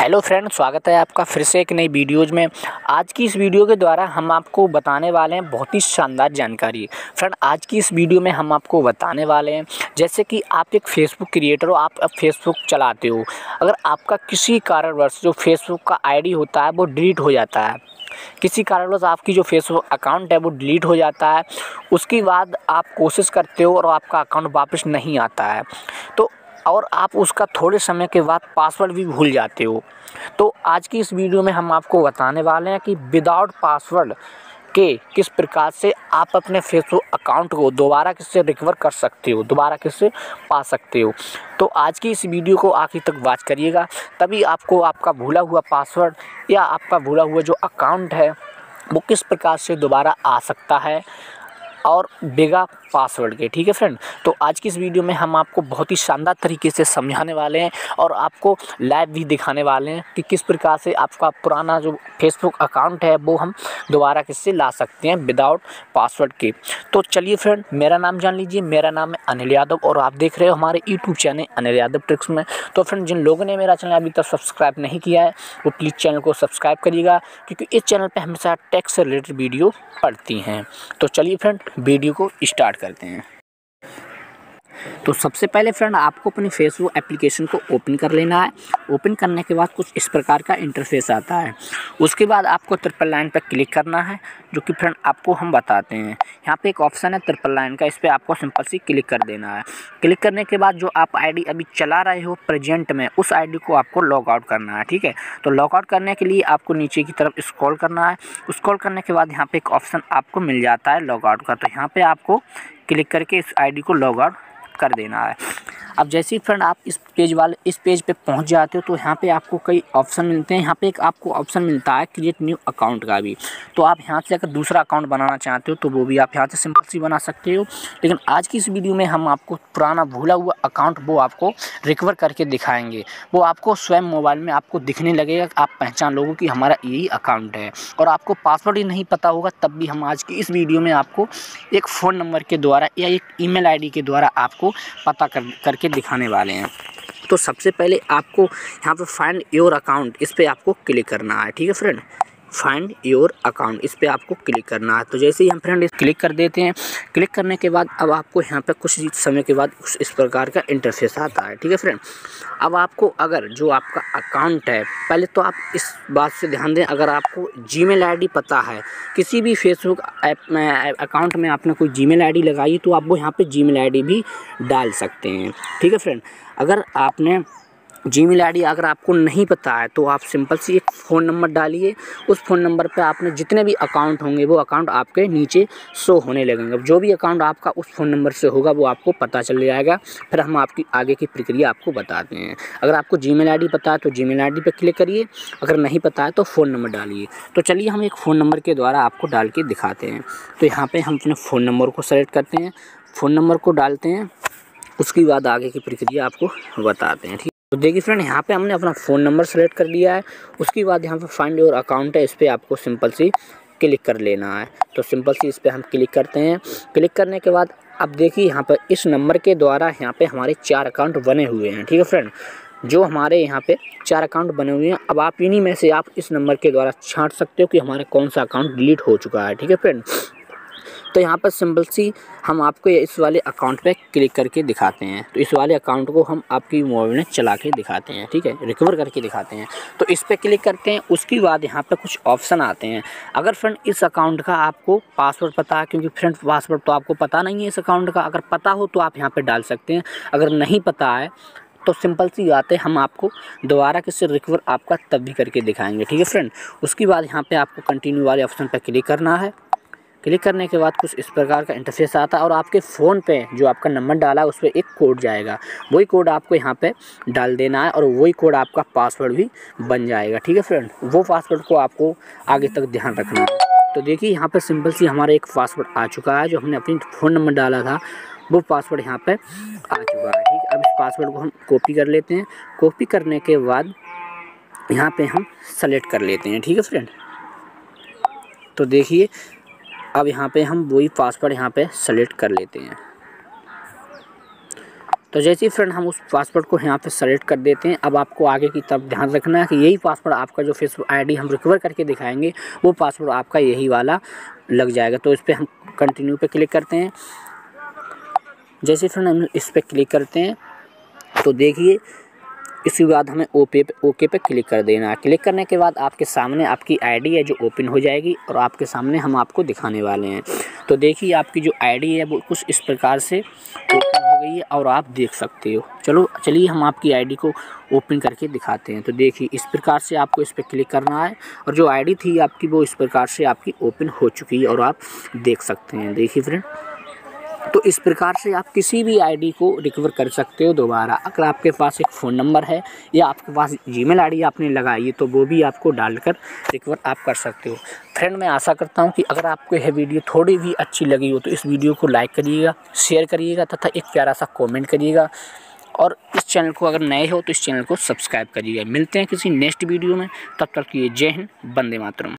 Hello friend स्वागत है आपका फिर से एक नई वीडियोज़ में। आज की इस वीडियो के द्वारा हम आपको बताने वाले हैं बहुत ही शानदार जानकारी। फ्रेंड आज की इस वीडियो में हम आपको बताने वाले हैं, जैसे कि आप एक फ़ेसबुक क्रिएटर हो, आप फेसबुक चलाते हो। अगर आपका किसी कारणवश जो फेसबुक का आईडी होता है, वो डिलीट हो जाता है। किसी कारणवश आपकी जो फेसबुक अकाउंट है, वो डिलीट हो जाता है। उसके बाद आप कोशिश करते हो और आपका अकाउंट वापस नहीं आता है। तो और आप उसका थोड़े समय के बाद पासवर्ड भी भूल जाते हो। तो आज की इस वीडियो में हम आपको बताने वाले हैं कि विदाउट पासवर्ड के किस प्रकार से आप अपने फेसबुक अकाउंट को दोबारा किससे रिकवर कर सकते हो, दोबारा किससे पा सकते हो। तो आज की इस वीडियो को आखिर तक वॉच करिएगा। तभी आपको आपका भूला हुआ पासवर्ड या आपका भूला हुआ जो अकाउंट है, वो किस प्रकार से दोबारा आ सकता है और बेगा पासवर्ड के, ठीक है फ्रेंड तो आज की इस वीडियो में हम आपको बहुत ही शानदार तरीके से समझाने वाले हैं और आपको लाइव भी दिखाने वाले हैं कि किस प्रकार से आपका पुराना जो फेसबुक अकाउंट है, वो हम दोबारा किससे ला सकते हैं विदाउट पासवर्ड के। तो चलिए फ्रेंड मेरा नाम जान लीजिए। मेरा नाम है अनिल यादव और आप देख रहे हो हमारे YouTube channel Anil Yadav tricks में। तो फ्रेंड जिन लोगों ने मेरा चैनल अभी तक सब्सक्राइब नहीं किया है, वो प्लीज़ चैनल को सब्सक्राइब करिएगा, क्योंकि इस चैनल पर हमेशा टैक्स से रिलेटेड वीडियो पढ़ती हैं। तो चलिए फ्रेंड वीडियो को स्टार्ट करते हैं। तो सबसे पहले फ्रेंड आपको अपनी फेसबुक एप्लीकेशन को ओपन कर लेना है। ओपन करने के बाद कुछ इस प्रकार का इंटरफेस आता है। उसके बाद आपको ट्रिपल लाइन पर क्लिक करना है, जो कि फ्रेंड आपको हम बताते हैं। यहाँ पे एक ऑप्शन है ट्रिपल लाइन का, इस पर आपको सिंपल सी क्लिक कर देना है। क्लिक करने के बाद जो आप आईडी अभी चला रहे हो प्रेजेंट में, उस आईडी को आपको लॉग आउट करना है, ठीक है? तो लॉग आउट करने के लिए आपको नीचे की तरफ़ स्क्रॉल करना है। स्क्रॉल करने के बाद यहाँ पे एक ऑप्शन आपको मिल जाता है लॉग आउट का। तो यहाँ पे आपको क्लिक करके इस आईडी को लॉग आउट कर देना है। अब जैसे ही फ्रेंड आप इस पेज वाले, इस पेज पे पहुँच जाते हो तो यहाँ पे आपको कई ऑप्शन मिलते हैं। यहाँ पे एक आपको ऑप्शन मिलता है क्रिएट न्यू अकाउंट का भी। तो आप यहाँ से अगर दूसरा अकाउंट बनाना चाहते हो तो वो भी आप यहाँ से सिंपल सी बना सकते हो। लेकिन आज की इस वीडियो में हम आपको पुराना भूला हुआ अकाउंट वो आपको रिकवर करके दिखाएँगे। वो आपको स्वयं मोबाइल में आपको दिखने लगेगा, आप पहचान लोगों की हमारा यही अकाउंट है। और आपको पासवर्ड ही नहीं पता होगा, तब भी हम आज की इस वीडियो में आपको एक फ़ोन नंबर के द्वारा या एक ईमेल आईडी के द्वारा आपको पता कर, करके दिखाने वाले हैं। तो सबसे पहले आपको यहाँ पर फाइंड योर अकाउंट इस पर आपको क्लिक करना है, ठीक है फ्रेंड फाइंड योर अकाउंट इस पर आपको क्लिक करना है। तो जैसे ही हम फ्रेंड क्लिक कर देते हैं क्लिक करने के बाद अब आपको यहाँ पर कुछ समय के बाद कुछ इस प्रकार का इंटरफेस आता है। ठीक है फ्रेंड अब आपको अगर जो आपका अकाउंट है, पहले तो आप इस बात से ध्यान दें, अगर आपको जीमेल आईडी पता है, किसी भी फेसबुक ऐप में अकाउंट में आपने कोई जीमेल आईडी लगाई तो आप वो यहाँ पे जीमेल आईडी भी डाल सकते हैं। ठीक है फ्रेंड अगर आपने जी मेल आई अगर आपको नहीं पता है तो आप सिंपल सी एक फ़ोन नंबर डालिए। उस फ़ोन नंबर पे आपने जितने भी अकाउंट होंगे, वो अकाउंट आपके नीचे शो होने लगेंगे। जो भी अकाउंट आपका उस फ़ोन नंबर से होगा, वो आपको पता चल जाएगा। फिर हम आपकी आगे की प्रक्रिया आपको बताते हैं। अगर आपको जी मेल पता है तो जी मेल आई क्लिक करिए। अगर नहीं पता है तो फ़ोन नंबर डालिए। तो चलिए हम एक फ़ोन नंबर के द्वारा आपको डाल के दिखाते हैं। तो यहाँ पर हम अपने फ़ोन नंबर को सेलेक्ट करते हैं। फ़ोन नंबर को डालते हैं। उसके बाद आगे की प्रक्रिया आपको बताते हैं, ठीक तो देखिए फ्रेंड यहाँ पे हमने अपना फ़ोन नंबर सेलेक्ट कर लिया है। उसके बाद यहाँ पे फाइंड योर अकाउंट है, इस पर आपको सिंपल सी क्लिक कर लेना है। तो सिंपल सी इस पर हम क्लिक करते हैं। क्लिक करने के बाद अब देखिए यहाँ पर इस नंबर के द्वारा यहाँ पे हमारे चार अकाउंट बने हुए हैं, ठीक है फ्रेंड जो हमारे यहाँ पे चार अकाउंट बने हुए हैं। अब आप इन्हीं में से आप इस नंबर के द्वारा छाँट सकते हो कि हमारा कौन सा अकाउंट डिलीट हो चुका है, ठीक है फ्रेंड तो यहाँ पर सिंपल सी हम आपको इस वाले अकाउंट पे क्लिक करके दिखाते हैं। तो इस वाले अकाउंट को हम आपकी मोबाइल में चला के दिखाते हैं, ठीक है? रिकवर करके दिखाते हैं। तो इस पर क्लिक करते हैं, उसके बाद यहाँ पर कुछ ऑप्शन आते हैं। अगर फ्रेंड इस अकाउंट का आपको पासवर्ड पता है, क्योंकि फ्रेंड पासवर्ड तो आपको पता नहीं है इस अकाउंट का, अगर पता हो तो आप यहाँ पर डाल सकते हैं। अगर नहीं पता है तो सिंपल सी बात है, हम आपको दोबारा किससे रिकवर आपका तब भी करके दिखाएँगे, ठीक है फ्रेंड उसके बाद यहाँ पे आपको कंटिन्यू वाले ऑप्शन पर क्लिक करना है। क्लिक करने के बाद कुछ इस प्रकार का इंटरफेस आता है और आपके फ़ोन पे जो आपका नंबर डाला है, उस पर एक कोड जाएगा। वही कोड आपको यहाँ पे डाल देना है और वही कोड आपका पासवर्ड भी बन जाएगा, ठीक है फ्रेंड वो पासवर्ड को आपको आगे तक ध्यान रखना है। तो देखिए, यहाँ पर सिंपल सी हमारा एक पासवर्ड आ चुका है, जो हमने अपनी फ़ोन नंबर डाला था, वो पासवर्ड यहाँ पर आ चुका है, ठीक अब इस पासवर्ड को हम कॉपी कर लेते हैं। कॉपी करने के बाद यहाँ पे हम सेलेक्ट कर लेते हैं, ठीक है फ्रेंड तो देखिए अब यहाँ पे हम वही पासवर्ड यहाँ पे सेलेक्ट कर लेते हैं। तो जैसे ही फ्रेंड हम उस पासवर्ड को यहाँ पे सेलेक्ट कर देते हैं, अब आपको आगे की तरफ़ ध्यान रखना है कि यही पासवर्ड आपका जो फेसबुक आईडी हम रिकवर करके दिखाएँगे, वो पासवर्ड आपका यही वाला लग जाएगा। तो इस पर हम कंटिन्यू पे क्लिक करते हैं। जैसे फ्रेंड हम इस पर क्लिक करते हैं तो देखिए इसके बाद हमें ओपे पे ओके पे क्लिक कर देना है। क्लिक करने के बाद आपके सामने आपकी आईडी है जो ओपन हो जाएगी और आपके सामने हम आपको दिखाने वाले हैं। तो देखिए आपकी जो आईडी है वो कुछ इस प्रकार से ओपन हो गई है और आप देख सकते हो। चलो, चलिए हम आपकी आईडी को ओपन करके दिखाते हैं। तो देखिए इस प्रकार से आपको इस पर क्लिक करना है और जो आईडी थी आपकी वो इस प्रकार से आपकी ओपन हो चुकी है और आप देख सकते हैं। देखिए फ्रेंड तो इस प्रकार से आप किसी भी आईडी को रिकवर कर सकते हो दोबारा। अगर आपके पास एक फ़ोन नंबर है या आपके पास जीमेल आईडी आपने लगाई है तो वो भी आपको डालकर रिकवर आप कर सकते हो। फ्रेंड मैं आशा करता हूँ कि अगर आपको यह वीडियो थोड़ी भी अच्छी लगी हो तो इस वीडियो को लाइक करिएगा शेयर करिएगा तथा एक प्यारा सा कॉमेंट करिएगा। और इस चैनल को अगर नए हो तो इस चैनल को सब्सक्राइब करिएगा। मिलते हैं किसी नेक्स्ट वीडियो में। तब तक ये जय हिंद बंदे मातरम।